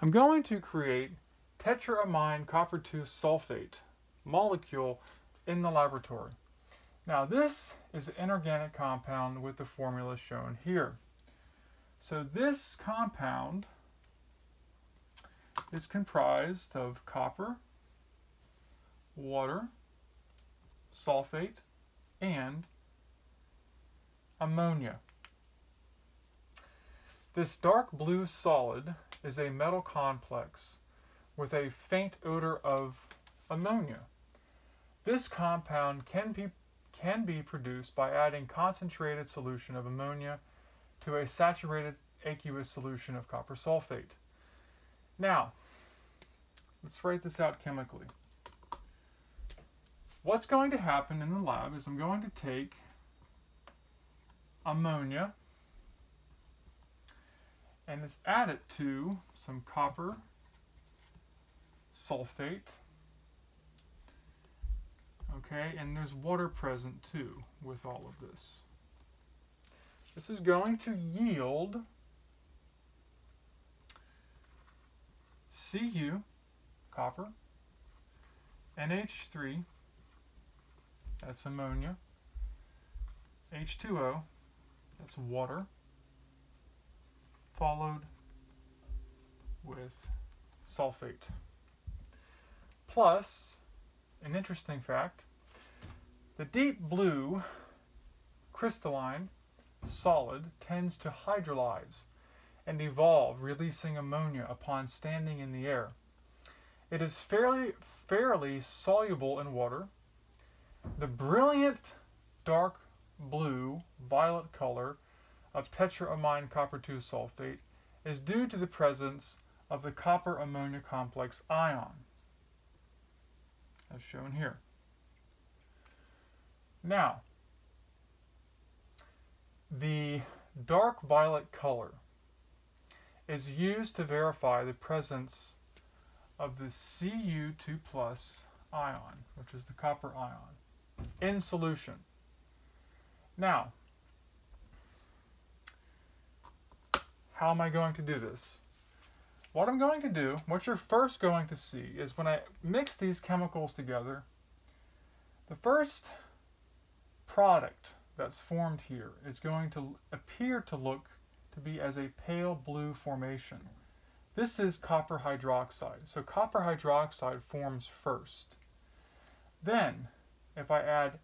I'm going to create tetraammine copper 2 sulfate molecule in the laboratory. Now this is an inorganic compound with the formula shown here. So this compound is comprised of copper, water, sulfate, and ammonia. This dark blue solid is a metal complex with a faint odor of ammonia. This compound can be, can be produced by adding concentrated solution of ammonia to a saturated aqueous solution of copper sulfate. Now, let's write this out chemically. What's going to happen in the lab is I'm going to take ammonia and let's add it to some copper sulfate. Okay, and there's water present too with all of this. This is going to yield Cu, copper, NH3, that's ammonia, H2O, that's water, followed with sulfate. Plus, an interesting fact, the deep blue crystalline solid tends to hydrolyze and evolve, releasing ammonia upon standing in the air. It is fairly, fairly soluble in water. The brilliant dark blue violet color of tetraammine copper 2 sulfate is due to the presence of the copper ammonia complex ion, as shown here. Now, the dark violet color is used to verify the presence of the Cu2 plus ion, which is the copper ion, in solution. Now, how am I going to do this? What I'm going to do, what you're first going to see is when I mix these chemicals together, the first product that's formed here is going to appear to look to be as a pale blue formation. This is copper hydroxide. So copper hydroxide forms first. Then, if I add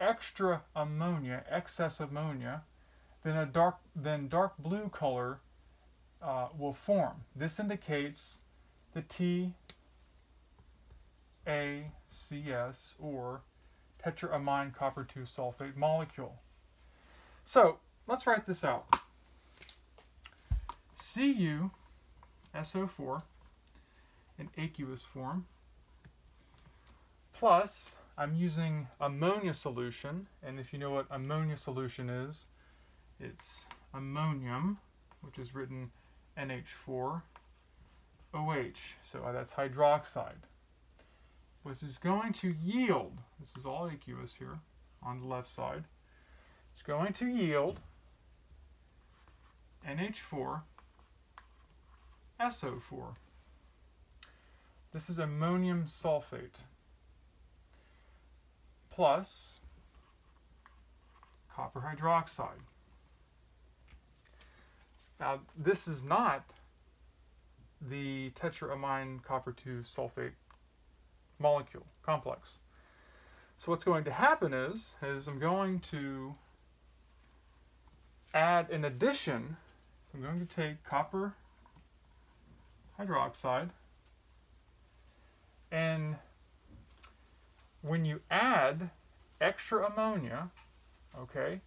extra ammonia, excess ammonia, then a dark then dark blue color uh, will form. This indicates the TACS or tetraammine copper 2 sulfate molecule. So let's write this out. Cu SO4 in aqueous form plus I'm using ammonia solution and if you know what ammonia solution is it's ammonium which is written NH4 OH so that's hydroxide which is going to yield this is all aqueous here on the left side it's going to yield NH4 SO4. This is ammonium sulfate plus copper hydroxide. Now, this is not the tetraammine copper 2 sulfate molecule complex. So what's going to happen is, is I'm going to add an addition, so I'm going to take copper hydroxide. And when you add extra ammonia, okay,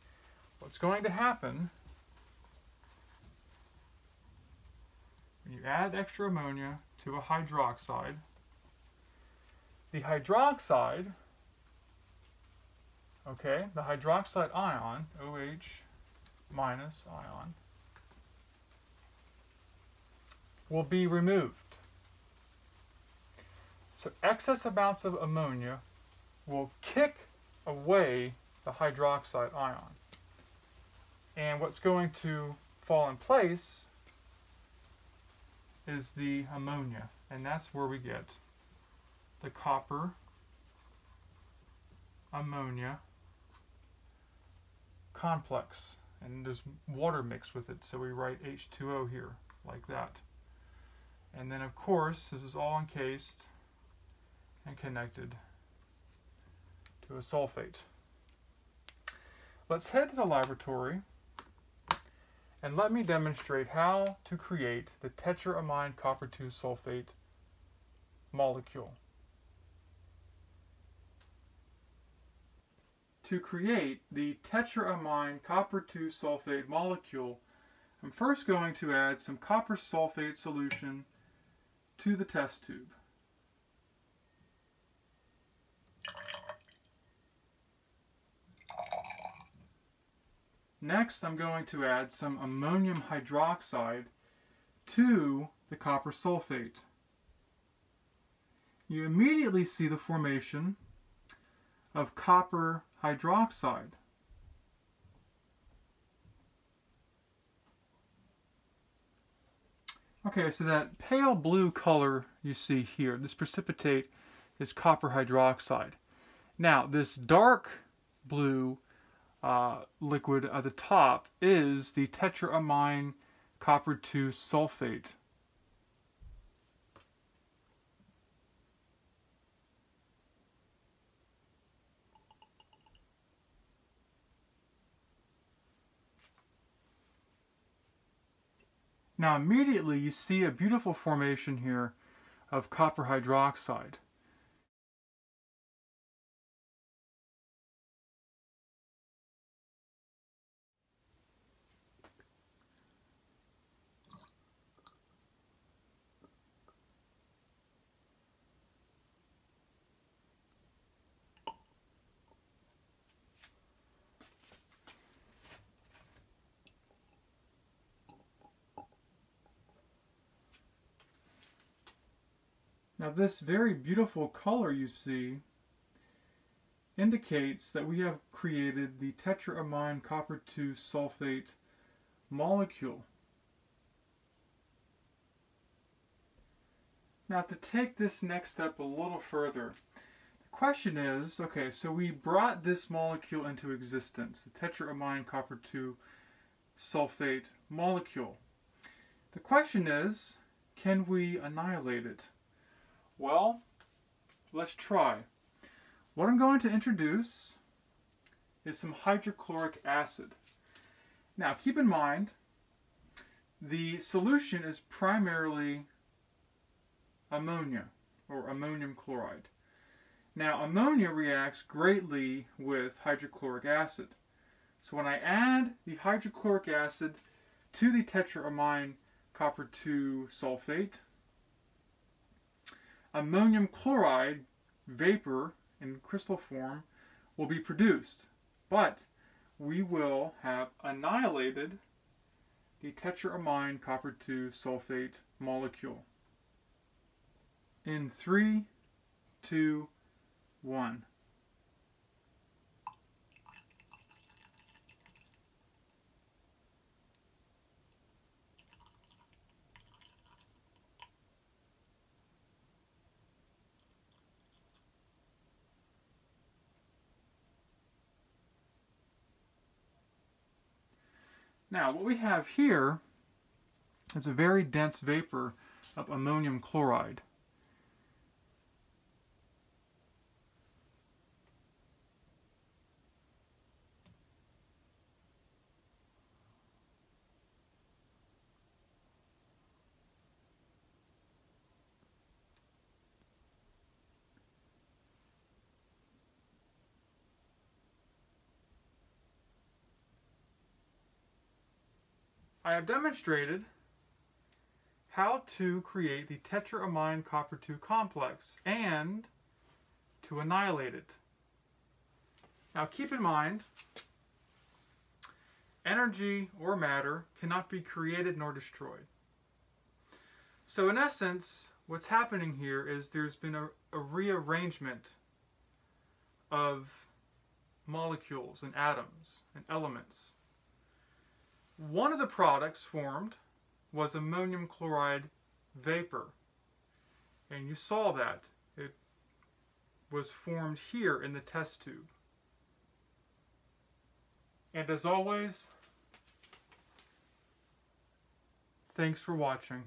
what's going to happen you add extra ammonia to a hydroxide, the hydroxide, okay, the hydroxide ion, OH minus ion, will be removed. So excess amounts of ammonia will kick away the hydroxide ion. And what's going to fall in place is the ammonia, and that's where we get the copper ammonia complex. And there's water mixed with it, so we write H2O here, like that. And then, of course, this is all encased and connected to a sulfate. Let's head to the laboratory and let me demonstrate how to create the tetraammine copper 2 sulfate molecule. To create the tetraammine copper 2 sulfate molecule, I'm first going to add some copper sulfate solution to the test tube. Next, I'm going to add some ammonium hydroxide to the copper sulfate. You immediately see the formation of copper hydroxide. Okay, so that pale blue color you see here, this precipitate is copper hydroxide. Now, this dark blue uh, liquid at the top is the tetraammine copper 2 sulfate. Now immediately you see a beautiful formation here of copper hydroxide. Now this very beautiful color you see indicates that we have created the tetraammine copper 2 sulfate molecule. Now to take this next step a little further, the question is, okay, so we brought this molecule into existence, the tetraammine copper 2 sulfate molecule. The question is, can we annihilate it? Well, let's try. What I'm going to introduce is some hydrochloric acid. Now, keep in mind, the solution is primarily ammonia, or ammonium chloride. Now, ammonia reacts greatly with hydrochloric acid. So when I add the hydrochloric acid to the tetraammine copper 2 sulfate, ammonium chloride vapor in crystal form will be produced, but we will have annihilated the tetraammine copper 2 sulfate molecule. In 3, 2, 1. Now, what we have here is a very dense vapor of ammonium chloride. I have demonstrated how to create the tetraammine copper 2 complex and to annihilate it. Now keep in mind, energy or matter cannot be created nor destroyed. So in essence, what's happening here is there's been a, a rearrangement of molecules and atoms and elements. One of the products formed was ammonium chloride vapor. And you saw that. It was formed here in the test tube. And as always, thanks for watching.